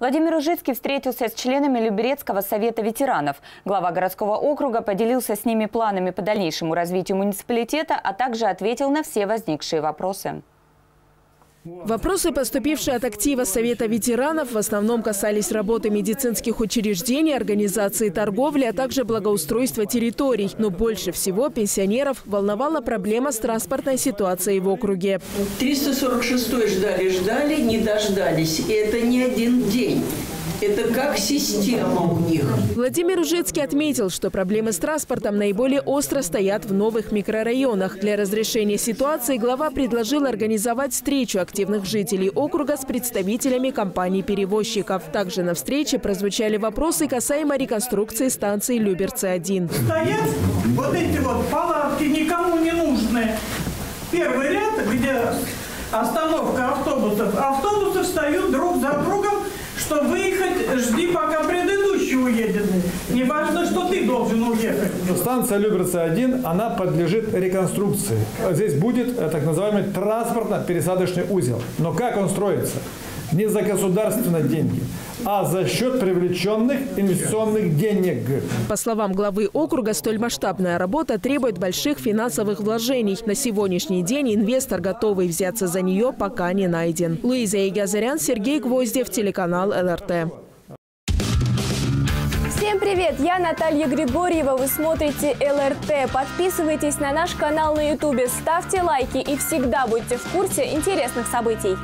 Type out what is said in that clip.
Владимир Ужицкий встретился с членами Люберецкого совета ветеранов. Глава городского округа поделился с ними планами по дальнейшему развитию муниципалитета, а также ответил на все возникшие вопросы. Вопросы, поступившие от актива Совета ветеранов, в основном касались работы медицинских учреждений, организации торговли, а также благоустройства территорий. Но больше всего пенсионеров волновала проблема с транспортной ситуацией в округе. 346 ждали-ждали, не дождались. И это не один день. Это как система у них. Владимир Ужицкий отметил, что проблемы с транспортом наиболее остро стоят в новых микрорайонах. Для разрешения ситуации глава предложил организовать встречу активных жителей округа с представителями компаний-перевозчиков. Также на встрече прозвучали вопросы касаемо реконструкции станции Люберцы-1. Стоят вот эти вот палатки, никому не нужные. Первый ряд, где остановка автобусов. Автобусы встают друг за другом что выехать, жди, пока предыдущий уедет. Не важно, что ты должен уехать. Станция Люберца-1, она подлежит реконструкции. Здесь будет э, так называемый транспортно-пересадочный узел. Но как он строится? не за государственные деньги, а за счет привлеченных инвестиционных денег. По словам главы округа, столь масштабная работа требует больших финансовых вложений. На сегодняшний день инвестор, готовый взяться за нее, пока не найден. Луиза Игазарян, Сергей Гвоздев, телеканал ЛРТ. Всем привет! Я Наталья Григорьева. Вы смотрите ЛРТ. Подписывайтесь на наш канал на YouTube, ставьте лайки и всегда будьте в курсе интересных событий.